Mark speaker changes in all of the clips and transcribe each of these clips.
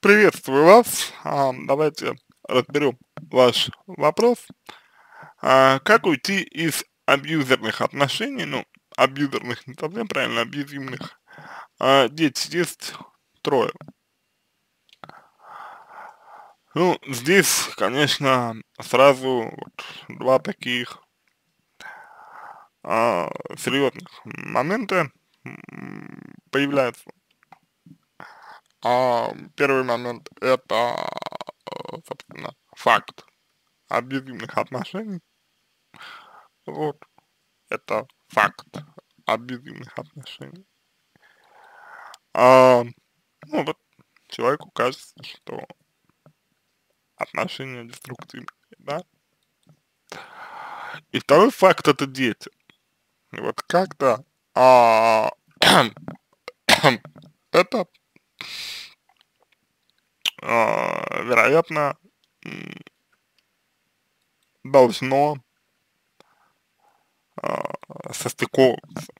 Speaker 1: Приветствую вас. А, давайте разберем ваш вопрос. А, как уйти из абьюзерных отношений, ну, абьюзерных не совсем правильно, абьюзивных. А, дети есть трое. Ну, здесь, конечно, сразу вот два таких а, серьезных момента появляются. А, первый момент это, собственно, факт абьюзивных отношений. Вот, это факт абьюзивных отношений. А, ну вот, человеку кажется, что отношения деструктивные, да. И второй факт это дети. И вот как-то а, это вероятно должно а, состыковываться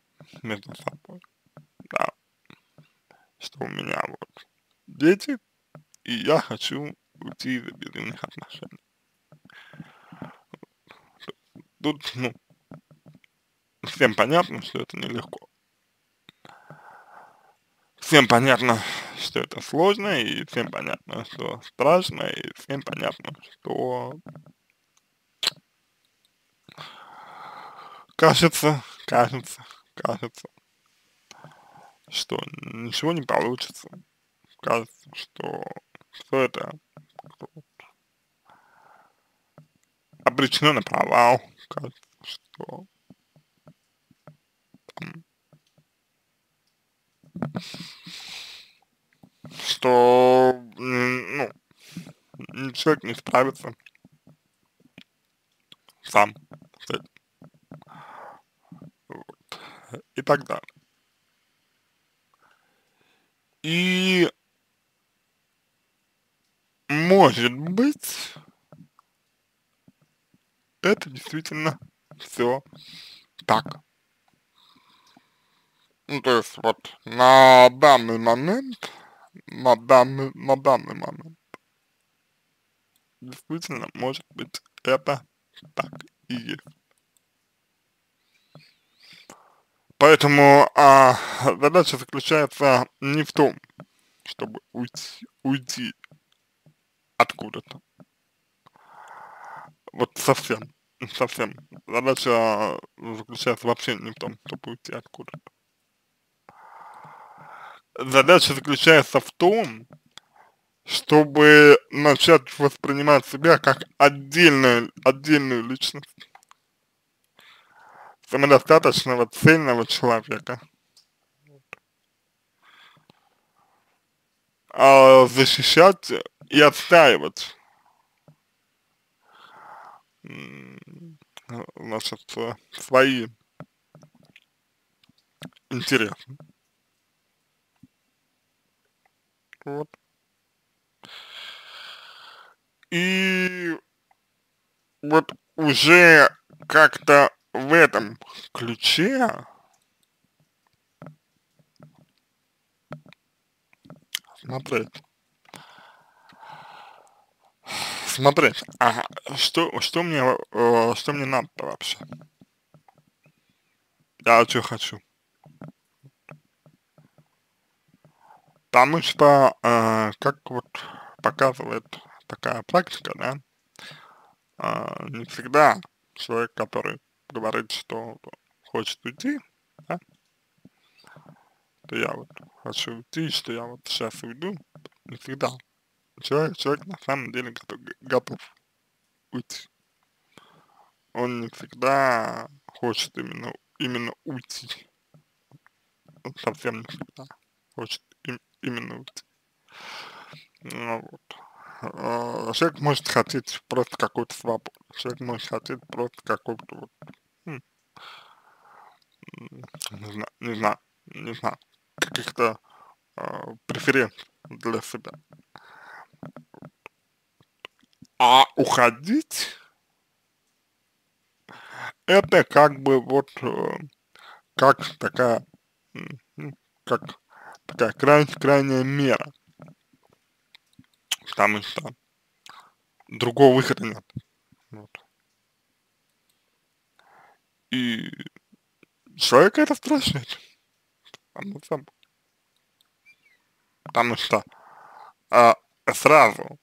Speaker 1: между собой, да, что у меня вот дети, и я хочу уйти из абьюзивных отношений. Тут, ну, всем понятно, что это нелегко. Всем понятно, что это сложно, и всем понятно, что страшно, и всем понятно, что кажется, кажется, кажется, что ничего не получится. Кажется, что все это обречено на провал. Кажется, что там, что, ну, человек не справится сам с этим. Вот. И так далее. И может быть, это действительно все так. Ну, то есть, вот, на данный момент, на данный, на данный момент, действительно, может быть, это так и есть. Поэтому а, задача заключается не в том, чтобы уйти, уйти откуда-то. Вот совсем, совсем. Задача заключается вообще не в том, чтобы уйти откуда-то задача заключается в том, чтобы начать воспринимать себя как отдельную, отдельную личность, самодостаточного, цельного человека. А защищать и отстаивать значит, свои интересы. Вот. И вот уже как-то в этом ключе смотреть. Смотреть, ага, что, что мне, э, что мне надо вообще? Я что хочу? Потому что, э, как вот показывает такая практика, да, э, не всегда человек, который говорит, что хочет уйти, да, что я вот хочу уйти, что я вот сейчас уйду, не всегда. Человек, человек на самом деле готов, готов уйти. Он не всегда хочет именно, именно уйти. Он совсем не всегда хочет именно вот, ну, вот. Человек может хотеть просто какую-то свободу, человек может хотеть просто какую-то вот, хм, не знаю, не знаю, не знаю, каких-то э, преференций для себя. А уходить это как бы вот э, как такая, как такая край, крайняя мера. потому что другого выхода нет. Вот. И человека это страшит. Само собой. Потому что а, сразу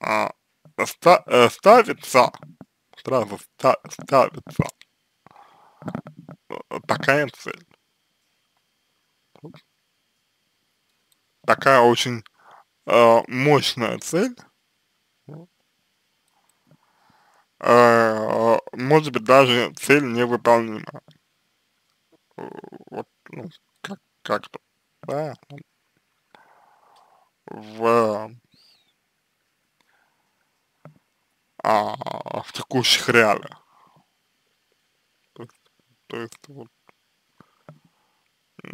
Speaker 1: а, а, ставится, сразу ста, ставится такая цель. Такая очень э, мощная цель, э, может быть даже цель невыполнима. Вот, ну, как, как-то, да, в, а, в текущих реалиях. То есть, вот,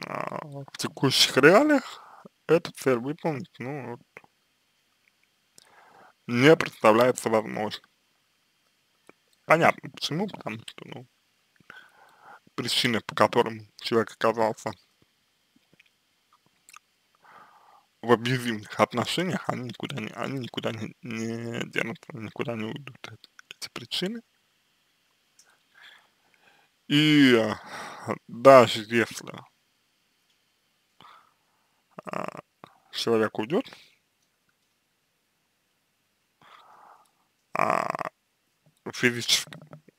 Speaker 1: а, в текущих реалиях эту цель выполнить, ну, вот, не представляется возможным. Понятно почему, потому что, ну, причины, по которым человек оказался в абьюзивных отношениях, они никуда не, они никуда не, не денутся, никуда не уйдут эти, причины. И даже если а, человек уйдет, а, физически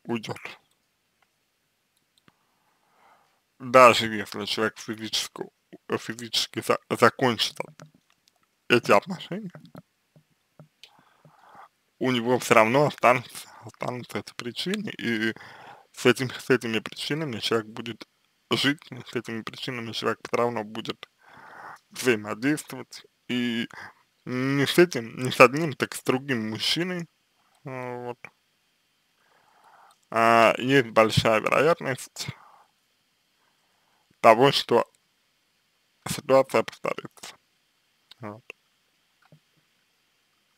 Speaker 1: уйдет. Даже если человек физически, физически за, закончит эти отношения, у него все равно останутся, останутся эти причины, и с, этим, с этими причинами человек будет жить, с этими причинами человек все равно будет взаимодействовать, и не с этим, не с одним, так с другим мужчиной, а, вот, а, есть большая вероятность того, что ситуация повторится. Вот.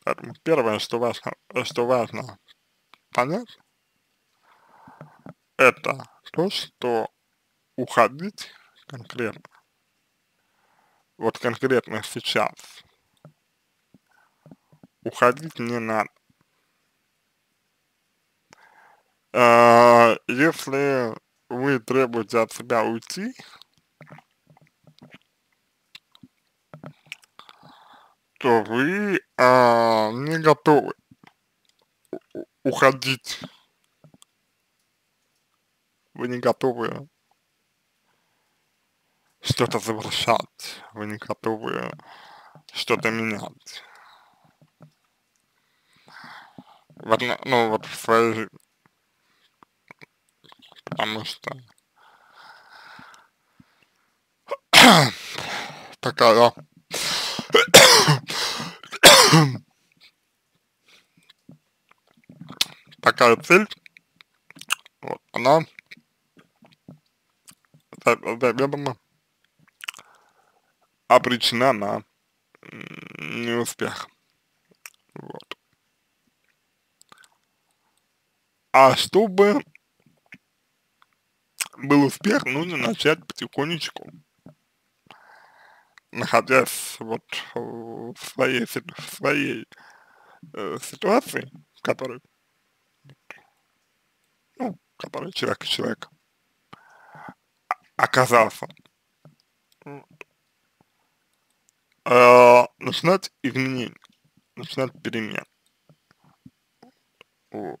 Speaker 1: Поэтому первое, что важно, что важно понять, это то, что уходить конкретно вот конкретно сейчас уходить не надо. А, если вы требуете от себя уйти, то вы а, не готовы уходить. Вы не готовы что-то завершать, вы не готовы что-то менять. Вот, ну, вот в своей. Потому что такая такая цель, вот, она заведомо обречена на неуспех. Вот. А чтобы был успех, нужно начать потихонечку, находясь вот в своей, в своей э, ситуации, в которой, ну, в которой человек человек оказался. Вот э, начинать изменения, начинать перемен. Вот.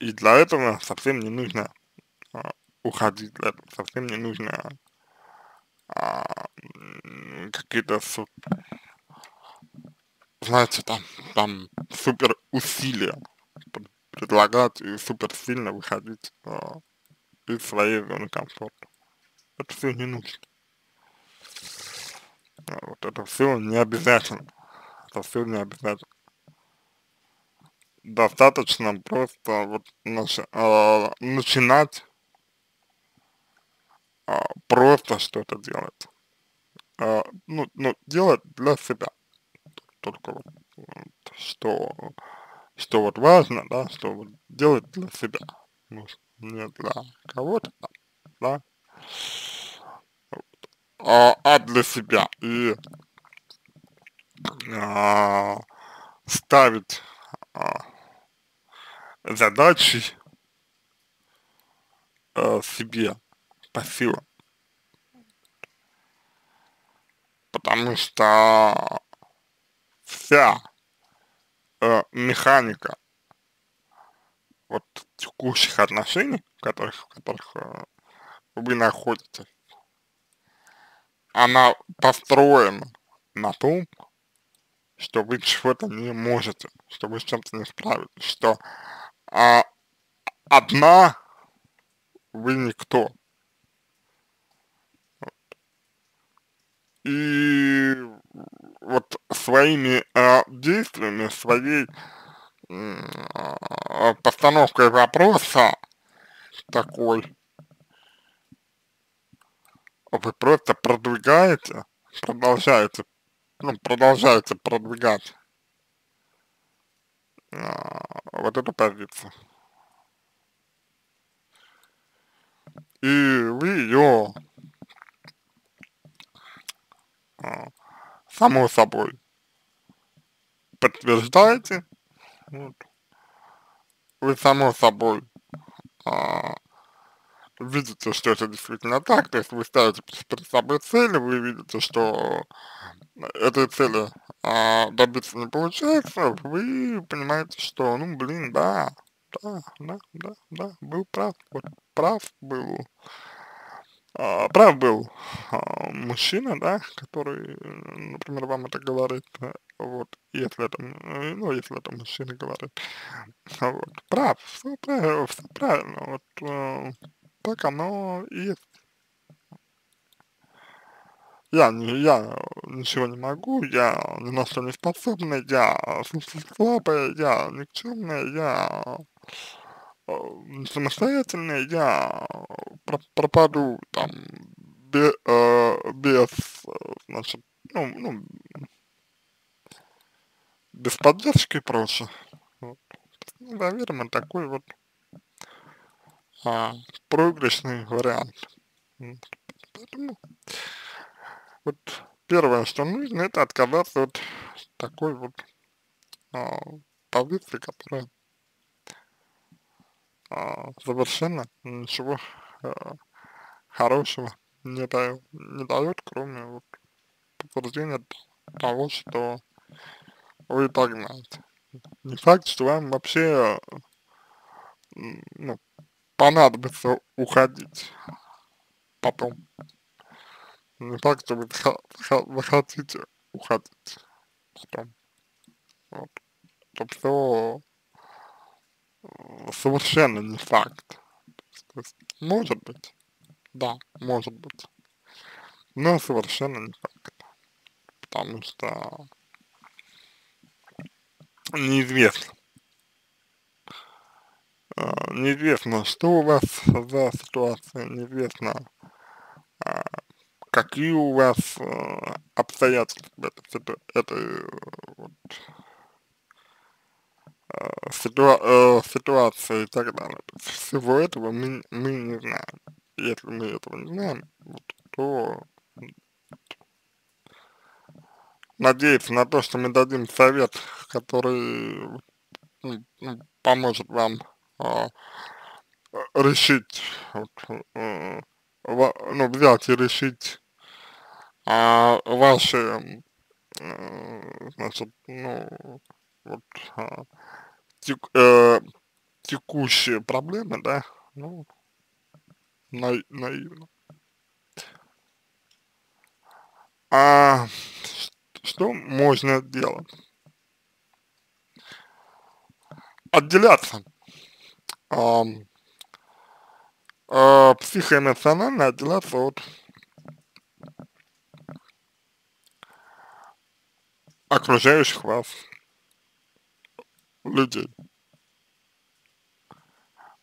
Speaker 1: И для этого совсем не нужно а, уходить, для этого совсем не нужно а, какие-то, знаете, там, там супер усилия предлагать и супер сильно выходить а, из своей зоны комфорта. Это все не нужно. Вот это все не обязательно. Это все не обязательно. Достаточно просто вот нач, э, начинать э, просто что-то делать. Э, ну, ну, делать для себя. Только вот, вот что, что вот важно, да, что вот делать для себя. Ну, не для кого-то, да а, а для себя. И а, ставить а, задачи а, себе по силам. Потому что вся э, механика вот текущих отношений, в которых, в которых э, вы находитесь, она построена на том, что вы чего-то не можете, что вы с чем-то не справитесь, что а, одна вы никто. И вот своими э, действиями, своей э, постановкой вопроса такой, вы просто продвигаете, продолжаете, ну, продолжаете продвигать э, вот эту позицию. И вы ее, э, само собой, подтверждаете, вот, вы само собой а, видите, что это действительно так, то есть вы ставите перед собой цели, вы видите, что этой цели а, добиться не получается, вы понимаете, что, ну, блин, да, да, да, да, да, был прав, вот, прав был, а, прав был а, мужчина, да, который, например, вам это говорит, вот, если это, ну, если это мужчина говорит, вот, прав, все все правильно, вот, э, так оно и есть. Я, я ничего не могу, я ни на что не способна, я слабая, я никчемная, я э, самостоятельная, я пропаду там без, э, без значит, ну, ну, без поддержки и прочее. Вот. Ну, наверное, такой вот а, проигрышный вариант. Поэтому вот первое, что нужно, это отказаться от такой вот а, позиции, которая а, совершенно ничего а, хорошего не дает, не дает, кроме вот подтверждения того, что вы так знаете. Не факт, что вам вообще ну, понадобится уходить потом. Не факт, что вы, вы хотите уходить потом. Вот. Это все совершенно не факт. То есть, может быть, да, может быть, но совершенно не факт. Потому что неизвестно, а, неизвестно, что у вас за ситуация, неизвестно, а, какие у вас а, обстоятельства этой, вот, ситуа ситуации и так далее. Всего этого мы, мы не знаем. Если мы этого не знаем, вот, то надеяться на то, что мы дадим совет, который ну, поможет вам а, решить, вот, а, ну, взять и решить а, ваши, а, значит, ну, вот, а, тек, э, текущие проблемы, да, ну, на, наивно. А что можно делать? Отделяться э, э, психоэмоционально отделяться от окружающих вас людей.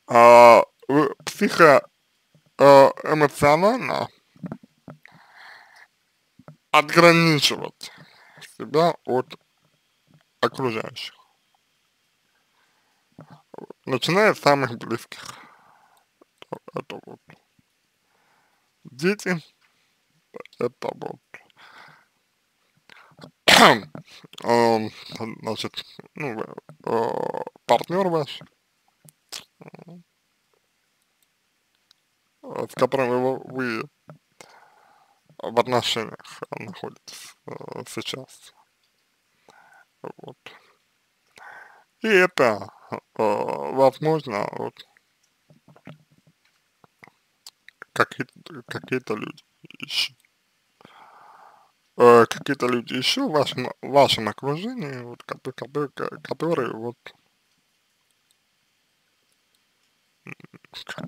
Speaker 1: А, вы психоэмоционально отграничивать себя от окружающих начиная с самых близких. Это вот дети, это вот э, значит, ну, э, партнер ваш, э, с которым вы, вы в отношениях находитесь э, сейчас. Вот. И это, возможно, вот, какие-то какие люди еще. Э, какие-то люди еще в вашем, в вашем окружении, вот, которые, которые, вот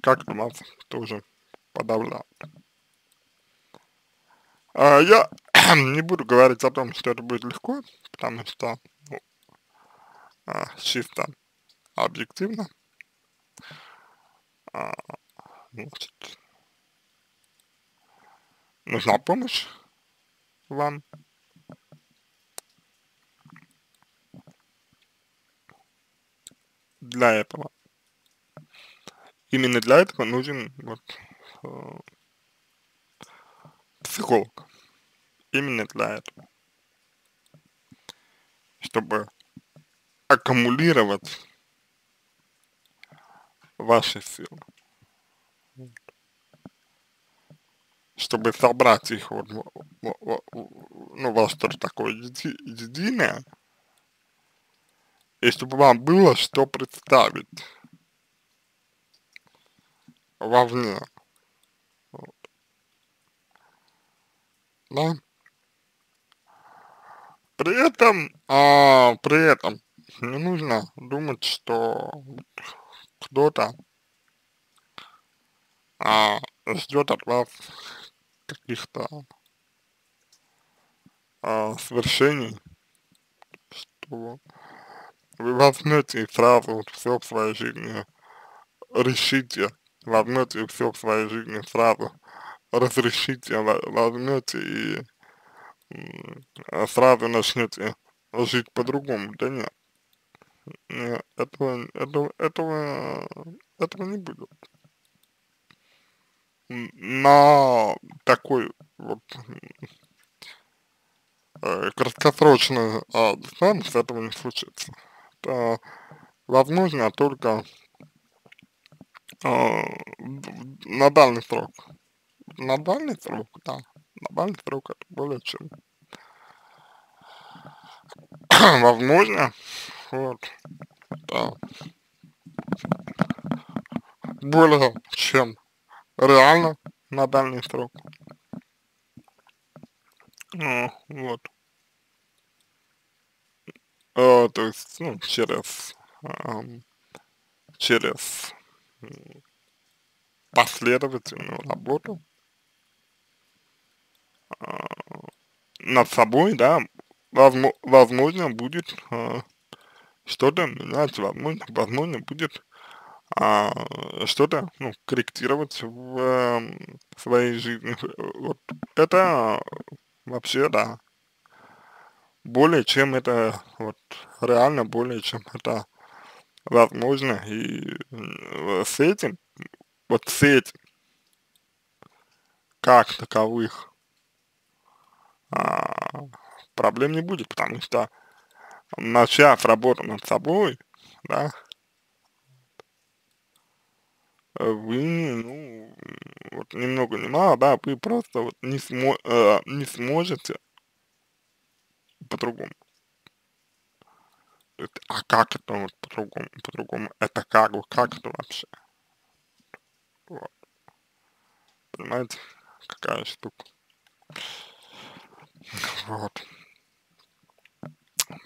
Speaker 1: как-то вас тоже подавляют. А, я не буду говорить о том, что это будет легко, потому что ну, чисто объективно а, значит, нужна помощь вам. Для этого. Именно для этого нужен вот э, психолог. Именно для этого. Чтобы аккумулировать ваши силы. Чтобы собрать их вот, ну, во что-то такое еди единое, и чтобы вам было что представить вовне. Вот. Да? При этом, а, при этом не нужно думать, что кто-то а, ждет от вас каких-то а, свершений, что вы возьмете и сразу все в своей жизни решите, возьмете и все в своей жизни сразу разрешите, возьмете и сразу начнете жить по-другому, да нет. Нет, этого, этого, этого, не будет. На такой вот э, краткосрочной э, дистанции этого не случится. Это возможно только э, на дальний срок. На дальний срок, да. На дальний срок это более чем возможно. Вот. Да. Более чем реально на дальний срок. Ну, вот. Э, то есть, ну, через, э, через последовательную работу э, над собой, да, возможно, будет э, что-то менять, возможно, возможно будет а, что-то, ну, корректировать в э, своей жизни. Вот это вообще, да, более чем это, вот, реально более чем это возможно. И с этим, вот с этим, как таковых, а, проблем не будет, потому что начав работу над собой, да, вы, ну, вот ни много ни мало, да, вы просто вот не, смо э, не сможете по-другому. А как это вот по-другому, по-другому? Это как, как это вообще? Вот. Понимаете, какая штука. Вот.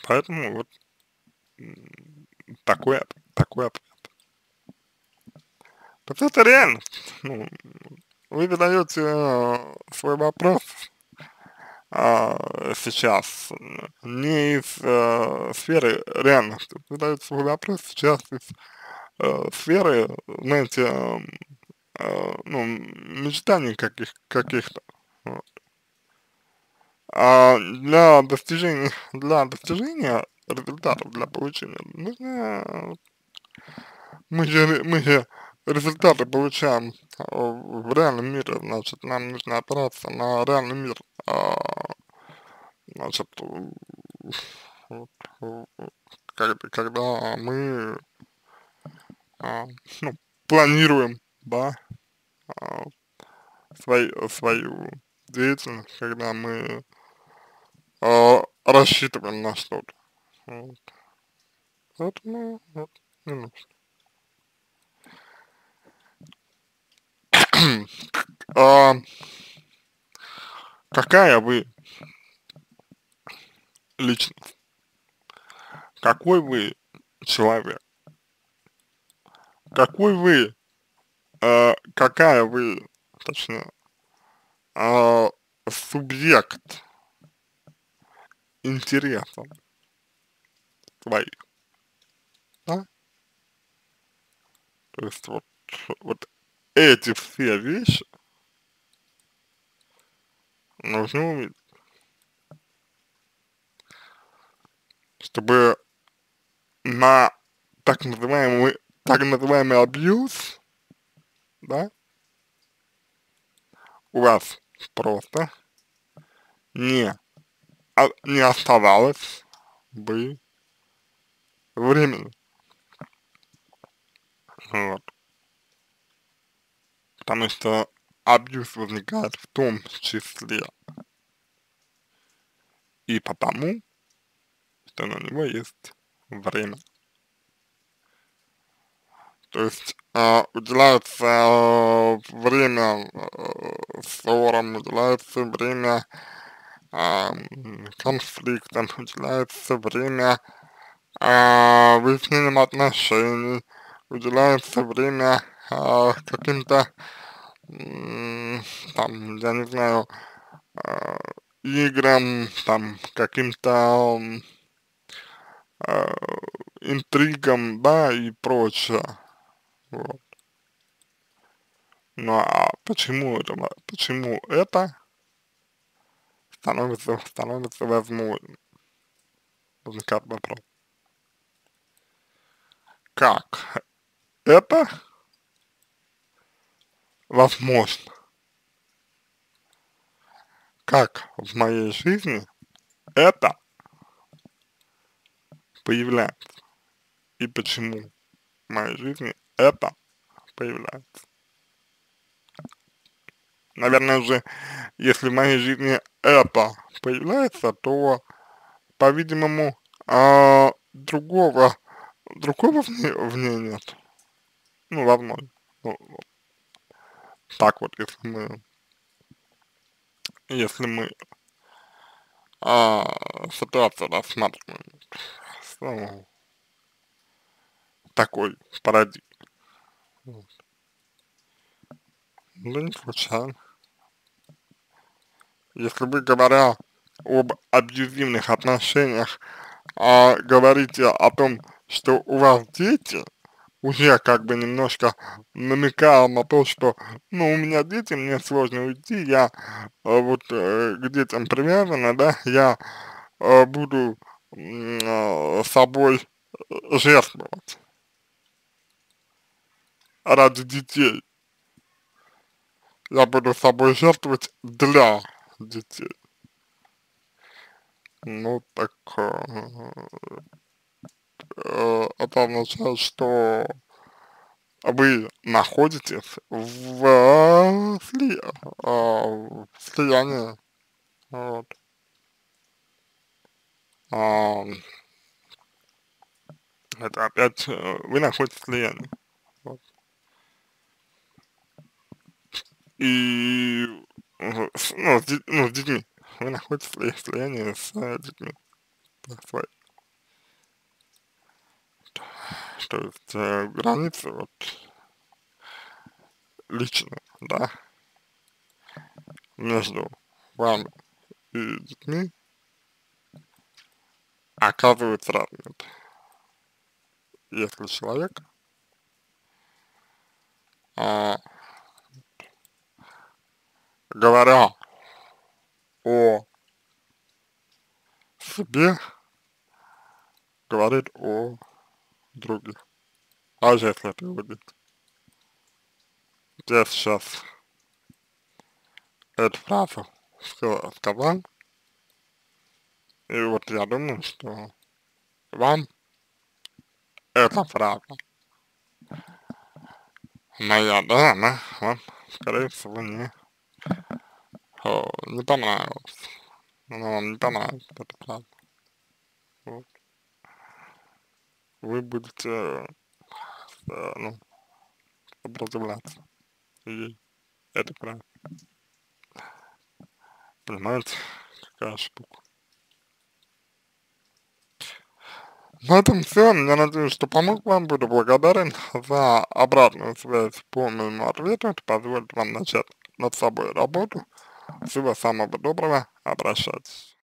Speaker 1: Поэтому вот такой, такой ответ. Есть это реально. Ну, вы задаете э, свой вопрос э, сейчас не из э, сферы реальности. Вы задаете свой вопрос сейчас из э, сферы, знаете, э, э, ну, мечтаний каких, каких-то. Вот. А для достижения, для достижения результатов, для получения, нужно, мы же, мы же результаты получаем в реальном мире, значит, нам нужно опираться на реальный мир, а, значит, когда, когда мы, а, ну, планируем, да, а, свой, свою деятельность, когда мы а, рассчитываем на что-то. Вот. Поэтому вот, не нужно. а, какая вы личность? Какой вы человек? Какой вы, э, какая вы, точнее, э, субъект интересов своих, да? То есть вот, вот эти все вещи нужно увидеть, чтобы на так называемый, так называемый абьюз, да, у вас просто не, не оставалось бы времени. Вот. Потому что абьюз возникает в том числе и потому, что на него есть время. То есть э, уделяется э, время э, ссорам, уделяется время конфликтам, уделяется время э, выяснением отношений, уделяется время э, каким-то, там, я не знаю, э, играм, там, каким-то э, интригам, да, и прочее. Вот. Ну а почему это, почему это становится, становится возможным? Возникает вопрос. Как это возможно? Как в моей жизни это появляется? И почему в моей жизни это появляется? Наверное же, если в моей жизни это появляется, то, по-видимому, э, другого, другого в ней, в ней нет. Ну, возможно. Ну, так вот, если мы, если мы а, ситуацию рассматриваем ну, такой парадигме. Вот. Да не случайно. Если вы, говоря об абьюзивных отношениях, а, говорите о том, что у вас дети, уже как бы немножко намекая на то, что, ну, у меня дети, мне сложно уйти, я э, вот э, к детям привязана, да, я э, буду э, собой жертвовать ради детей. Я буду собой жертвовать для детей. Ну, так э, э, это означает, что вы находитесь в, сли, э, слиянии. Вот. А, это опять вы находитесь в слиянии. Вот. И с, ну, с, ну, с детьми. Вы находитесь в слиянии с э, детьми. Свои. То есть э, границы вот лично, да, между вами и детьми оказываются разными. Если человек а, говоря о себе, говорит о других. Даже если это дети. Я сейчас эту фразу сказал, И вот я думаю, что вам эта фраза моя, да, она вам, скорее всего, не, о, не понравилась. Она вам не понравится, эта фраза. Вот. Вы будете, э, ну, сопротивляться ей, этой фразе. Понимаете, какая штука. На этом все. Я надеюсь, что помог вам. Буду благодарен за обратную связь по моему ответу. Это позволит вам начать над собой работу. Всего самого доброго. Обращайтесь.